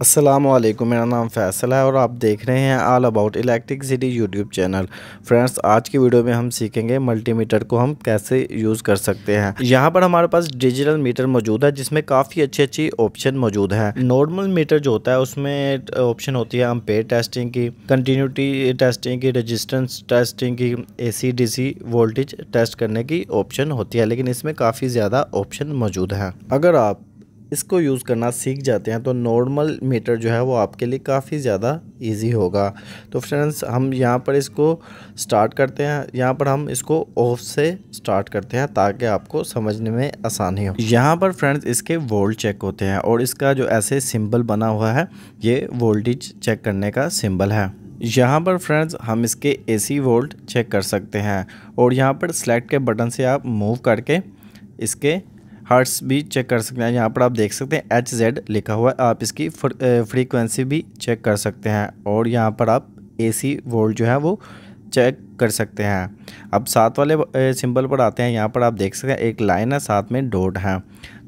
असलम मेरा नाम फैसल है और आप देख रहे हैं all about electric city YouTube channel friends आज की वीडियो में हम सीखेंगे मल्टीमीटर को हम कैसे यूज़ कर सकते हैं। यहाँ पर हमारे पास डिजिटल मीटर मौजूद है, जिसमें काफ़ी अच्छी अच्छी ऑप्शन मौजूद है। नॉर्मल मीटर जो होता है, उसमें ऑप्शन होती है अम्पेयर टेस्टिंग की कंटिन्यूटी टेस्टिंग की रजिस्टेंस टेस्टिंग की ए सी वोल्टेज टेस्ट करने की ऑप्शन होती है, लेकिन इसमें काफ़ी ज़्यादा ऑप्शन मौजूद है। अगर आप इसको यूज़ करना सीख जाते हैं तो नॉर्मल मीटर जो है वो आपके लिए काफ़ी ज़्यादा इजी होगा। तो फ्रेंड्स, हम यहाँ पर इसको स्टार्ट करते हैं। यहाँ पर हम इसको ऑफ़ से स्टार्ट करते हैं ताकि आपको समझने में आसानी हो। यहाँ पर फ्रेंड्स, इसके वोल्ट चेक होते हैं और इसका जो ऐसे सिंबल बना हुआ है, ये वोल्टेज चेक करने का सिंबल है। यहाँ पर फ्रेंड्स, हम इसके एसी वोल्ट चेक कर सकते हैं और यहाँ पर सेलेक्ट के बटन से आप मूव करके इसके हर्ट्स भी चेक कर सकते हैं। यहाँ पर आप देख सकते हैं एच जेड लिखा हुआ है। आप इसकी फ्रीक्वेंसी भी चेक कर सकते हैं। और यहाँ पर आप ए सी वोल्ट जो है वो चेक कर सकते हैं। अब साथ वाले सिंबल पर आते हैं। यहाँ पर आप देख सकते हैं, एक लाइन है, साथ में डॉट है।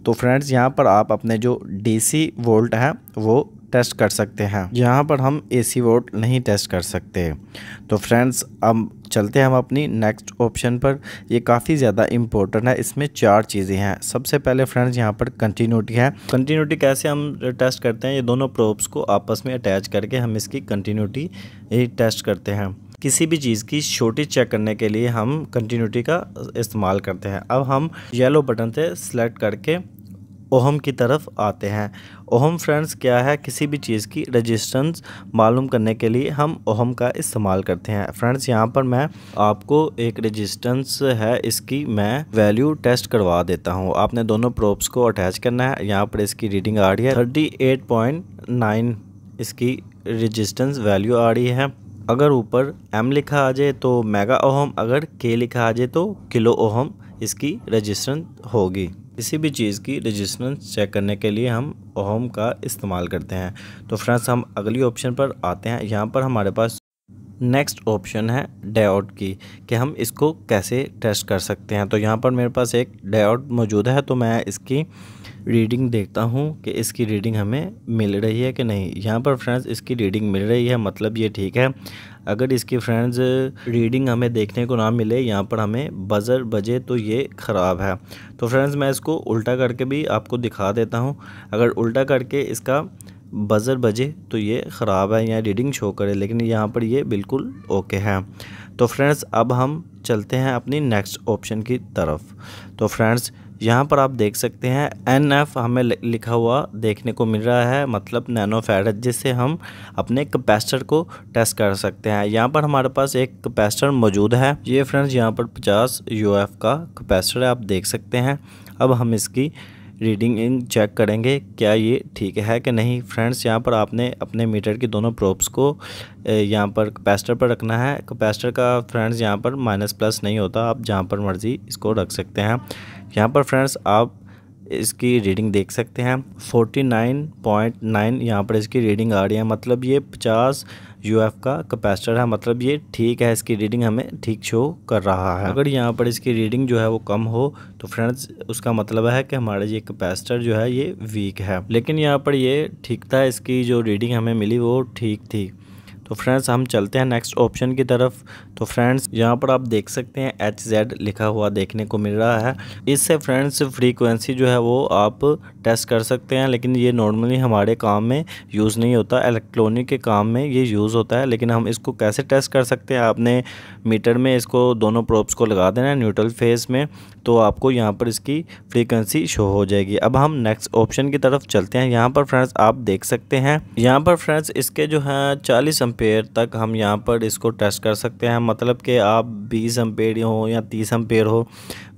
तो फ्रेंड्स यहाँ पर आप अपने जो डीसी वोल्ट है, वो टेस्ट कर सकते हैं। यहाँ पर हम एसी वोल्ट नहीं टेस्ट कर सकते। तो फ्रेंड्स अब चलते हैं हम अपनी नेक्स्ट ऑप्शन पर। ये काफ़ी ज़्यादा इंपॉर्टेंट है, इसमें चार चीज़ें हैं। सबसे पहले फ्रेंड्स यहाँ पर कंटिन्यूटी है। कंटिन्यूटी कैसे हम टेस्ट करते हैं? ये दोनों प्रोब्स को आपस में अटैच करके हम इसकी कंटिन्यूटी टेस्ट करते हैं। किसी भी चीज़ की छोटी चेक करने के लिए हम कंटिन्यूटी का इस्तेमाल करते हैं। अब हम येलो बटन से सिलेक्ट करके ओहम की तरफ़ आते हैं। ओहम फ्रेंड्स, क्या है? किसी भी चीज़ की रजिस्टेंस मालूम करने के लिए हम ओहम का इस्तेमाल करते हैं। फ्रेंड्स, यहाँ पर मैं आपको एक रजिस्टेंस है, इसकी मैं वैल्यू टेस्ट करवा देता हूँ। आपने दोनों प्रोप्स को अटैच करना है। यहाँ पर इसकी रीडिंग आ रही है। थर्टी एट पॉइंट नाइन इसकी रजिस्टेंस वैल्यू आ रही है। अगर ऊपर एम लिखा आ जाए तो मेगा ओहम अगर के लिखा आ जाए तो किलो ओहम इसकी रजिस्टेंस होगी। किसी भी चीज़ की रजिस्टेंस चेक करने के लिए हम ओहम का इस्तेमाल करते हैं। तो फ्रेंड्स हम अगली ऑप्शन पर आते हैं। यहाँ पर हमारे पास नेक्स्ट ऑप्शन है डेआउट की, कि हम इसको कैसे टेस्ट कर सकते हैं। तो यहाँ पर मेरे पास एक डायोड मौजूद है तो मैं इसकी रीडिंग देखता हूँ कि इसकी रीडिंग हमें मिल रही है कि नहीं। यहाँ पर फ्रेंड्स इसकी रीडिंग मिल रही है मतलब ये ठीक है। अगर इसकी फ्रेंड्स रीडिंग हमें देखने को ना मिले, यहाँ पर हमें बज़र बजे तो ये ख़राब है। तो फ्रेंड्स मैं इसको उल्टा करके भी आपको दिखा देता हूँ। अगर उल्टा करके इसका बज़र बजे तो ये ख़राब है यहाँ रीडिंग शो करे, लेकिन यहाँ पर ये बिल्कुल ओके है। तो फ्रेंड्स अब हम चलते हैं अपनी नेक्स्ट ऑप्शन की तरफ़। तो फ्रेंड्स यहाँ पर आप देख सकते हैं एन एफ़ हमें लिखा हुआ देखने को मिल रहा है मतलब नैनो फैरड जिससे हम अपने कैपेसिटर को टेस्ट कर सकते हैं। यहाँ पर हमारे पास एक कैपेसिटर मौजूद है। ये फ्रेंड्स, यहाँ पर 50 यू एफ़ का कैपेसिटर आप देख सकते हैं। अब हम इसकी रीडिंग चेक करेंगे, क्या ये ठीक है कि नहीं। फ्रेंड्स, यहाँ पर आपने अपने मीटर की दोनों प्रोप्स को यहाँ पर कैपेसिटर पर रखना है। कैपेसिटर का फ्रेंड्स, यहाँ पर माइनस प्लस नहीं होता, आप जहाँ पर मर्ज़ी इसको रख सकते हैं। यहाँ पर फ्रेंड्स आप इसकी रीडिंग देख सकते हैं। 49.9 यहाँ पर इसकी रीडिंग आ रही है। मतलब ये 50 यू का कैपेसिटर है। मतलब ये ठीक है, इसकी रीडिंग हमें ठीक शो कर रहा है। अगर यहाँ पर इसकी रीडिंग जो है वो कम हो तो फ्रेंड्स उसका मतलब है कि हमारा ये कैपेसिटर जो है, ये वीक है। लेकिन यहाँ पर ये ठीक था इसकी जो रीडिंग हमें मिली वो ठीक थी। तो फ्रेंड्स हम चलते हैं नेक्स्ट ऑप्शन की तरफ़। तो फ्रेंड्स यहाँ पर आप देख सकते हैं एच जेड लिखा हुआ देखने को मिल रहा है। इससे फ्रेंड्स फ्रीक्वेंसी जो है वो आप टेस्ट कर सकते हैं, लेकिन ये नॉर्मली हमारे काम में यूज़ नहीं होता। इलेक्ट्रॉनिक के काम में ये यूज़ होता है, लेकिन हम इसको कैसे टेस्ट कर सकते हैं? आपने मीटर में इसको दोनों प्रोप्स को लगा देना है न्यूट्रल फेस में तो आपको यहाँ पर इसकी फ्रीक्वेंसी शो हो जाएगी। अब हम नेक्स्ट ऑप्शन की तरफ़ चलते हैं। यहाँ पर फ्रेंड्स आप देख सकते हैं। यहाँ पर फ्रेंड्स इसके जो है चालीस अम्पेयर तक हम यहाँ पर इसको टेस्ट कर सकते हैं। मतलब कि आप बीस एम्पेयर हो या तीस एम्पेयर हो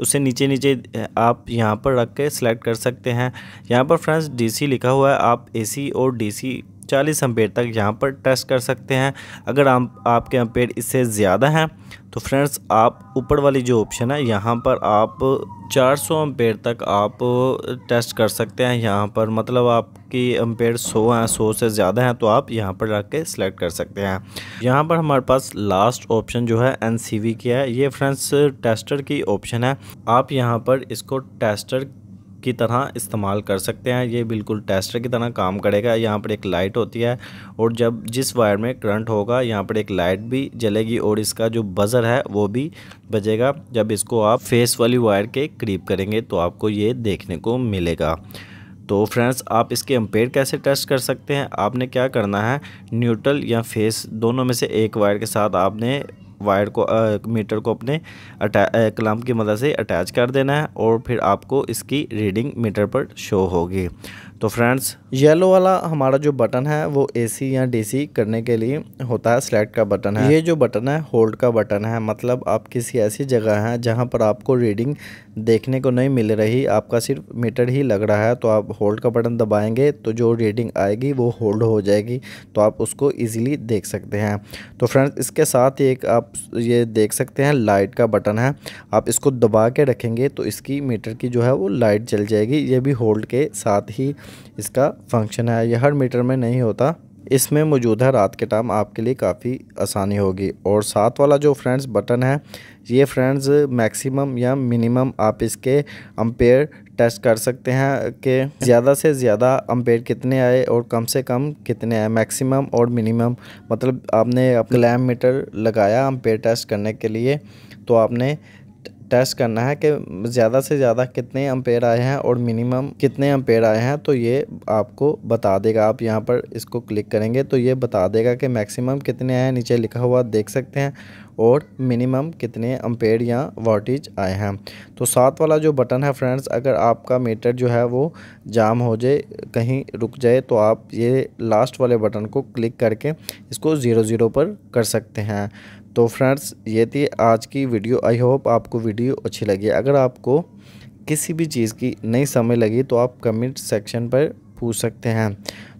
उससे नीचे नीचे आप यहाँ पर रख के सेलेक्ट कर सकते हैं। यहाँ पर फ्रेंड्स डीसी लिखा हुआ है। आप एसी और डीसी चालीस अम्पेयर तक यहाँ पर टेस्ट कर सकते हैं। अगर आप आपके अम्पेयर इससे ज़्यादा हैं तो फ्रेंड्स आप ऊपर वाली जो ऑप्शन है, यहाँ पर आप 400 सौ अम्पेयर तक आप टेस्ट कर सकते हैं। यहाँ पर मतलब आपकी अम्पेयर 100 हैं 100 से ज़्यादा हैं तो आप यहाँ पर रख के सिलेक्ट कर सकते हैं। यहाँ पर हमारे पास लास्ट ऑप्शन जो है, एन की है। ये फ्रेंड्स टेस्टर की ऑप्शन है। आप यहाँ पर इसको टेस्टर की तरह इस्तेमाल कर सकते हैं। ये बिल्कुल टेस्टर की तरह काम करेगा। यहाँ पर एक लाइट होती है और जब जिस वायर में करंट होगा, यहाँ पर एक लाइट भी जलेगी और इसका जो बज़र है, वो भी बजेगा। जब इसको आप फेस वाली वायर के करीब करेंगे तो आपको ये देखने को मिलेगा। तो फ्रेंड्स, आप इसके अम्पेयर कैसे टेस्ट कर सकते हैं? आपने क्या करना है? न्यूट्रल या फेस, दोनों में से एक वायर के साथ आपने वायर को आ, मीटर को अपने क्लम्प की मदद से अटैच कर देना है और फिर आपको इसकी रीडिंग मीटर पर शो होगी। तो फ्रेंड्स येलो वाला हमारा जो बटन है, वो एसी या डीसी करने के लिए होता है स्लेक्ट का बटन है। ये जो बटन है होल्ड का बटन है मतलब आप किसी ऐसी जगह हैं जहाँ पर आपको रीडिंग देखने को नहीं मिल रही, आपका सिर्फ़ मीटर ही लग रहा है तो आप होल्ड का बटन दबाएँगे तो जो रीडिंग आएगी, वो होल्ड हो जाएगी तो आप उसको ईजिली देख सकते हैं। तो फ्रेंड्स इसके साथ एक आप ये देख सकते हैं लाइट का बटन है। आप इसको दबा के रखेंगे तो इसकी मीटर की जो है, वो लाइट जल जाएगी। ये भी होल्ड के साथ ही इसका फ़ंक्शन है। यह हर मीटर में नहीं होता। इसमें मौजूद है रात के टाइम आपके लिए काफ़ी आसानी होगी। और साथ वाला जो फ्रेंड्स बटन है, ये फ्रेंड्स मैक्सिमम या मिनिमम आप इसके अम्पेयर टेस्ट कर सकते हैं कि ज़्यादा से ज़्यादा अम्पेयर कितने आए और कम से कम कितने आए। मैक्सिमम और मिनिमम मतलब आपने ग्लैम मीटर लगाया अम्पेयर टेस्ट करने के लिए तो आपने टेस्ट करना है कि ज़्यादा से ज़्यादा कितने अम्पेयर आए हैं और मिनिमम कितने अम्पेयर आए हैं तो ये आपको बता देगा। आप यहाँ पर इसको क्लिक करेंगे तो ये बता देगा कि मैक्सिमम कितने आए हैं, नीचे लिखा हुआ देख सकते हैं, और मिनिमम कितने अम्पेयर या वोल्टेज आए हैं। तो सात वाला जो बटन है फ्रेंड्स अगर आपका मीटर जो है वो जाम हो जाए, कहीं रुक जाए तो आप ये लास्ट वाले बटन को क्लिक करके इसको ज़ीरो ज़ीरो पर कर सकते हैं। तो फ्रेंड्स, ये थी आज की वीडियो। आई होप आपको वीडियो अच्छी लगी। अगर आपको किसी भी चीज़ की नई समय लगी तो आप कमेंट सेक्शन पर पूछ सकते हैं।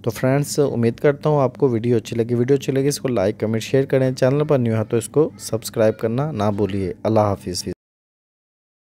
तो फ्रेंड्स, उम्मीद करता हूँ आपको वीडियो अच्छी लगी। वीडियो अच्छी लगी, इसको लाइक कमेंट शेयर करें। चैनल पर न्यू है तो इसको सब्सक्राइब करना ना भूलिए। अल्लाह हाफिज़।